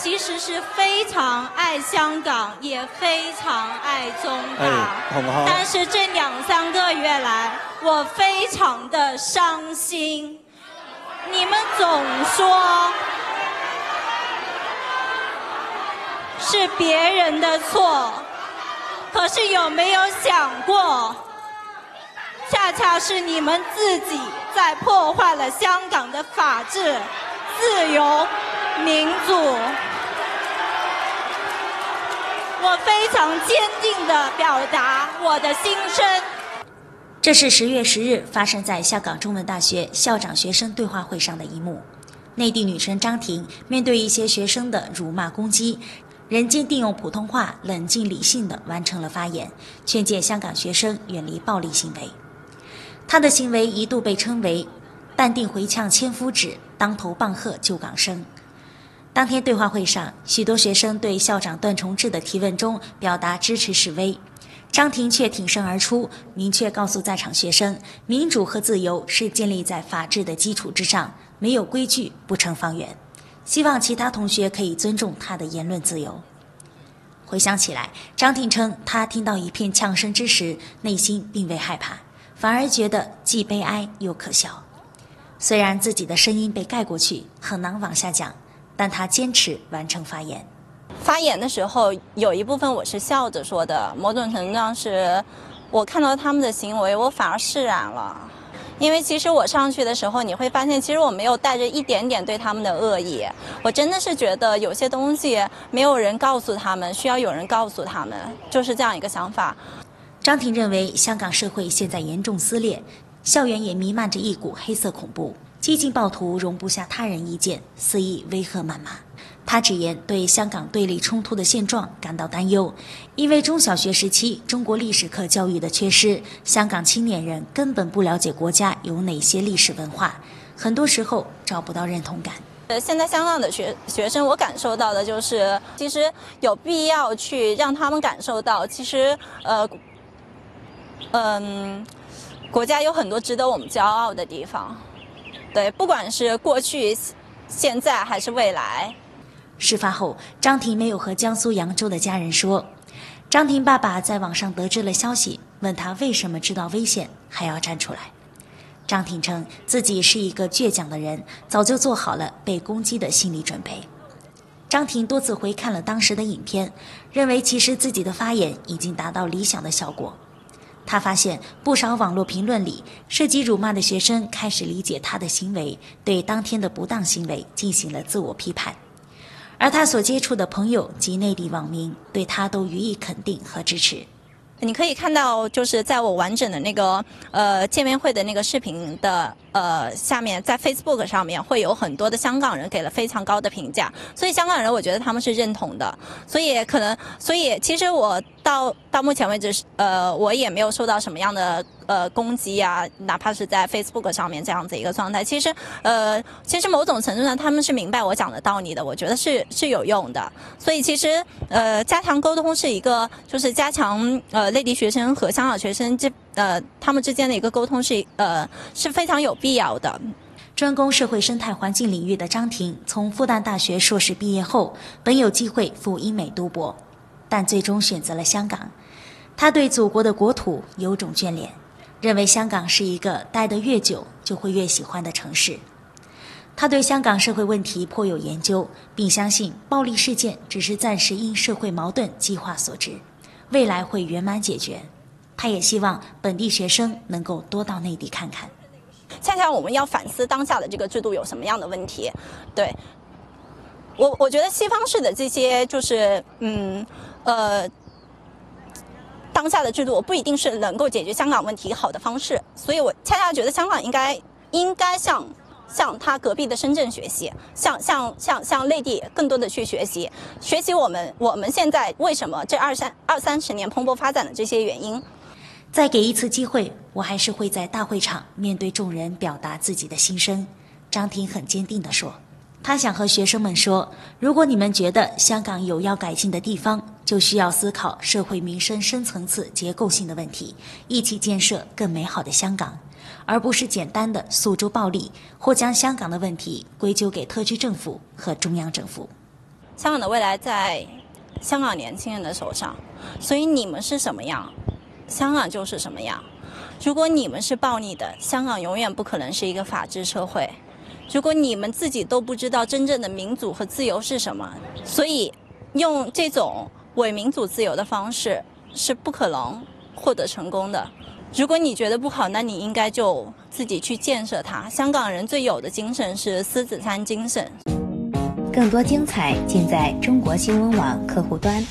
其实是非常爱香港，也非常爱中大。哎但是这两三个月来，我非常的伤心。你们总说是别人的错，可是有没有想过，恰恰是你们自己在破坏了香港的法治、自由、民主？我非常坚定地表达我的心声。这是十月十日发生在香港中文大学校长学生对话会上的一幕。内地女生张婷面对一些学生的辱骂攻击，仍坚定用普通话冷静理性地完成了发言，劝诫香港学生远离暴力行为。她的行为一度被称为“淡定回呛千夫指，当头棒喝救港生”。当天对话会上，许多学生对校长段崇智的提问中表达支持示威。张婷却挺身而出，明确告诉在场学生，民主和自由是建立在法治的基础之上，没有规矩不成方圆。希望其他同学可以尊重他的言论自由。回想起来，张婷称，他听到一片呛声之时，内心并未害怕，反而觉得既悲哀又可笑。虽然自己的声音被盖过去，很难往下讲，但他坚持完成发言。发言的时候，有一部分我是笑着说的，某种程度上是我看到他们的行为，我反而释然了。因为其实我上去的时候，你会发现，其实我没有带着一点点对他们的恶意，我真的是觉得有些东西没有人告诉他们，需要有人告诉他们，就是这样一个想法。张婷认为，香港社会现在严重撕裂，校园也弥漫着一股黑色恐怖，激进暴徒容不下他人意见，肆意威吓谩骂。他直言对香港对立冲突的现状感到担忧，因为中小学时期中国历史课教育的缺失，香港青年人根本不了解国家有哪些历史文化，很多时候找不到认同感。呃，现在香港的学学生，我感受到的就是，其实有必要去让他们感受到，其实呃，嗯，国家有很多值得我们骄傲的地方。对，不管是过去、现在还是未来。事发后，张婷没有和江苏扬州的家人说。张婷爸爸在网上得知了消息，问他为什么知道危险还要站出来。张婷称自己是一个倔强的人，早就做好了被攻击的心理准备。张婷多次回看了当时的影片，认为其实自己的发言已经达到理想的效果。他发现不少网络评论里涉及辱骂的学生开始理解他的行为，对当天的不当行为进行了自我批判。而他所接触的朋友及内地网民对他都予以肯定和支持。你可以看到，就是在我完整的那个呃见面会的那个视频的呃下面，在 Facebook 上面会有很多的香港人给了非常高的评价，所以香港人我觉得他们是认同的，所以可能，所以其实我到到目前为止，呃，我也没有受到什么样的呃攻击啊，哪怕是在 Facebook 上面这样子一个状态，其实呃，其实某种程度上他们是明白我讲的道理的，我觉得是是有用的，所以其实呃加强沟通是一个就是加强呃。内地学生和香港学生这呃他们之间的一个沟通是呃是非常有必要的。专攻社会生态环境领域的张婷，从复旦大学硕士毕业后，本有机会赴英美读博，但最终选择了香港。他对祖国的国土有种眷恋，认为香港是一个待得越久就会越喜欢的城市。他对香港社会问题颇有研究，并相信暴力事件只是暂时因社会矛盾激化所致。未来会圆满解决，他也希望本地学生能够多到内地看看。恰恰我们要反思当下的这个制度有什么样的问题。对，我我觉得西方式的这些就是嗯呃当下的制度不一定是能够解决香港问题好的方式，所以我恰恰觉得香港应该应该向。向他隔壁的深圳学习，向向向向内地更多的去学习，学习我们我们现在为什么这二三二三十年蓬勃发展的这些原因。再给一次机会，我还是会在大会场面对众人表达自己的心声。张婷很坚定地说：“他想和学生们说，如果你们觉得香港有要改进的地方，就需要思考社会民生深层次结构性的问题，一起建设更美好的香港。”而不是简单的诉诸暴力，或将香港的问题归咎给特区政府和中央政府。香港的未来在香港年轻人的手上，所以你们是什么样，香港就是什么样。如果你们是暴力的，香港永远不可能是一个法治社会。如果你们自己都不知道真正的民主和自由是什么，所以用这种伪民主自由的方式是不可能获得成功的。如果你觉得不好，那你应该就自己去建设它。香港人最有的精神是狮子山精神。更多精彩尽在中国新闻网客户端。